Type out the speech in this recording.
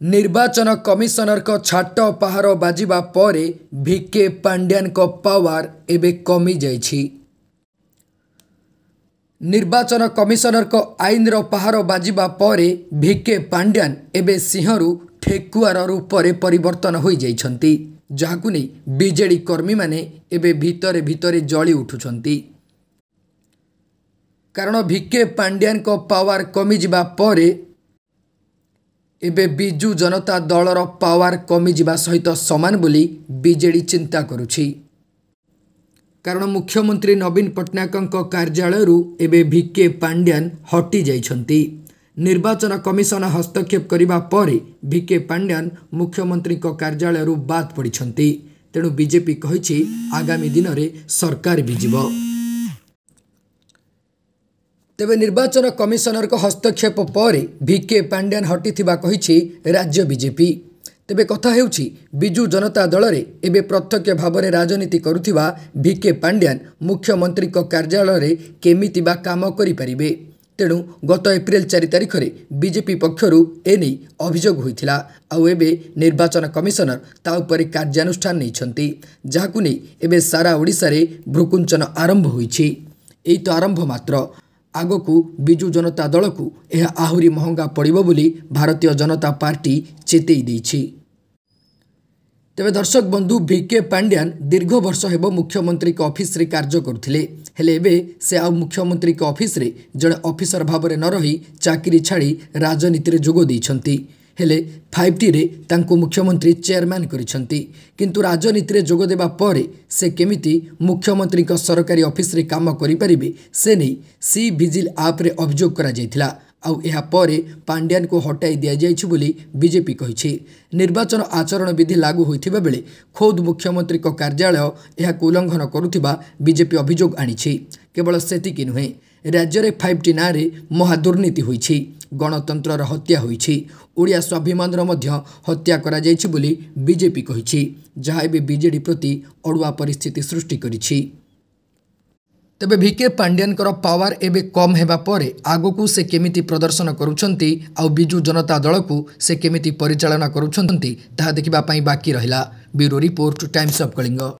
ନିର୍ବାଚନ କମିଶନରଙ୍କ ଛାଟ ପାହାର ବାଜିବା ପରେ ଭିକେ ପାଣ୍ଡିଆନଙ୍କ ପାୱାର ଏବେ କମିଯାଇଛି। ନିର୍ବାଚନ କମିଶନରଙ୍କ ଆଇନର ପାହାର ବାଜିବା ପରେ ଭିକେ ପାଣ୍ଡିଆନ ଏବେ ସିଂହରୁ ଠେକୁଆର ରୂପରେ ପରିବର୍ତ୍ତନ ହୋଇଯାଇଛନ୍ତି ଯାହାକୁ ନେଇ ବିଜେଡି କର୍ମୀମାନେ ଏବେ ଭିତରେ ଭିତରେ ଜଳି ଉଠୁଛନ୍ତି। କାରଣ ଭିକେ ପାଣ୍ଡିଆନଙ୍କ ପାୱାର କମିଯିବା ପରେ ଏବେ ବିଜୁ ଜନତା ଦଳର ପାୱାର କମିଯିବା ସହିତ ସମାନ ବୋଲି ବିଜେଡି ଚିନ୍ତା କରୁଛି। କାରଣ ମୁଖ୍ୟମନ୍ତ୍ରୀ ନବୀନ ପଟ୍ଟନାୟକଙ୍କ କାର୍ଯ୍ୟାଳୟରୁ ଏବେ ଭିକେ ପାଣ୍ଡିଆନ ହଟି ଯାଇଛନ୍ତି ନିର୍ବାଚନ କମିଶନ ହସ୍ତକ୍ଷେପ କରିବା ପରେ ଭିକେ ପାଣ୍ଡିଆନ ମୁଖ୍ୟମନ୍ତ୍ରୀଙ୍କ କାର୍ଯ୍ୟାଳୟରୁ ବାଦ୍ ପଡ଼ିଛନ୍ତି। ତେଣୁ ବିଜେପି କହିଛି ଆଗାମୀ ଦିନରେ ସରକାର ବି ଯିବ ତେବେ ନିର୍ବାଚନ କମିଶନରଙ୍କ ହସ୍ତକ୍ଷେପ ପରେ ଭିକେ ପାଣ୍ଡିଆନ ହଟିଥିବା କହିଛି ରାଜ୍ୟ ବିଜେପି। ତେବେ କଥା ହେଉଛି ବିଜୁ ଜନତା ଦଳରେ ଏବେ ପ୍ରତ୍ୟକ୍ଷ ଭାବରେ ରାଜନୀତି କରୁଥିବା ଭିକେ ପାଣ୍ଡିଆନ ମୁଖ୍ୟମନ୍ତ୍ରୀଙ୍କ କାର୍ଯ୍ୟାଳୟରେ କେମିତି ବା କାମ କରିପାରିବେ? ତେଣୁ ଗତ ଏପ୍ରିଲ ଚାରି ତାରିଖରେ ବିଜେପି ପକ୍ଷରୁ ଏନେଇ ଅଭିଯୋଗ ହୋଇଥିଲା। ଆଉ ଏବେ ନିର୍ବାଚନ କମିଶନର ତା ଉପରେ କାର୍ଯ୍ୟାନୁଷ୍ଠାନ ନେଇଛନ୍ତି ଯାହାକୁ ନେଇ ଏବେ ସାରା ଓଡ଼ିଶାରେ ଭ୍ରୁକୁଞ୍ଚନ ଆରମ୍ଭ ହୋଇଛି। ଏଇ ତ ଆରମ୍ଭ ମାତ୍ର। ଆଗକୁ ବିଜୁ ଜନତା ଦଳକୁ ଏହା ଆହୁରି ମହଙ୍ଗା ପଡ଼ିବ ବୋଲି ଭାରତୀୟ ଜନତା ପାର୍ଟି ଚେତେଇ ଦେଇଛି। ତେବେ ଦର୍ଶକ ବନ୍ଧୁ ଭିକେ ପାଣ୍ଡିଆନ ଦୀର୍ଘ ବର୍ଷ ହେବ ମୁଖ୍ୟମନ୍ତ୍ରୀଙ୍କ ଅଫିସରେ କାର୍ଯ୍ୟ କରୁଥିଲେ। ହେଲେ ଏବେ ସେ ଆଉ ମୁଖ୍ୟମନ୍ତ୍ରୀଙ୍କ ଅଫିସରେ ଜଣେ ଅଫିସର ଭାବରେ ନ ରହି ଚାକିରି ଛାଡ଼ି ରାଜନୀତିରେ ଯୋଗ ଦେଇଛନ୍ତି। ହେଲେ ଫାଇଭ୍ ଟିରେ ତାଙ୍କୁ ମୁଖ୍ୟମନ୍ତ୍ରୀ ଚେୟାରମ୍ୟାନ୍ କରିଛନ୍ତି। କିନ୍ତୁ ରାଜନୀତିରେ ଯୋଗ ଦେବା ପରେ ସେ କେମିତି ମୁଖ୍ୟମନ୍ତ୍ରୀଙ୍କ ସରକାରୀ ଅଫିସରେ କାମ କରିପାରିବେ ସେ ନେଇ ସି ଭିଜିଲ୍ ଆପ୍ରେ ଅଭିଯୋଗ କରାଯାଇଥିଲା। ଆଉ ଏହାପରେ ପାଣ୍ଡିଆନଙ୍କୁ ହଟାଇ ଦିଆଯାଇଛି ବୋଲି ବିଜେପି କହିଛି। ନିର୍ବାଚନ ଆଚରଣ ବିଧି ଲାଗୁ ହୋଇଥିବା ବେଳେ ଖୋଦ୍ ମୁଖ୍ୟମନ୍ତ୍ରୀଙ୍କ କାର୍ଯ୍ୟାଳୟ ଏହାକୁ ଉଲ୍ଲଂଘନ କରୁଥିବା ବିଜେପି ଅଭିଯୋଗ ଆଣିଛି। କେବଳ ସେତିକି ନୁହେଁ ରାଜ୍ୟରେ ଫାଇଭ୍ ଟି ନାଁରେ ମହାଦୁର୍ନୀତି ହୋଇଛି ଗଣତନ୍ତ୍ରର ହତ୍ୟା ହୋଇଛି ଓଡ଼ିଆ ସ୍ୱାଭିମାନର ମଧ୍ୟ ହତ୍ୟା କରାଯାଇଛି ବୋଲି ବିଜେପି କହିଛି ଯାହା ଏବେ ବିଜେଡି ପ୍ରତି ଅଡ଼ୁଆ ପରିସ୍ଥିତି ସୃଷ୍ଟି କରିଛି। ତେବେ ଭିକେ ପାଣ୍ଡିଆନଙ୍କର ପାୱାର ଏବେ କମ୍ ହେବା ପରେ ଆଗକୁ ସେ କେମିତି ପ୍ରଦର୍ଶନ କରୁଛନ୍ତି ଆଉ ବିଜୁ ଜନତା ଦଳକୁ ସେ କେମିତି ପରିଚାଳନା କରୁଛନ୍ତି ତାହା ଦେଖିବା ପାଇଁ ବାକି ରହିଲା। Bureau report Times of Kalinga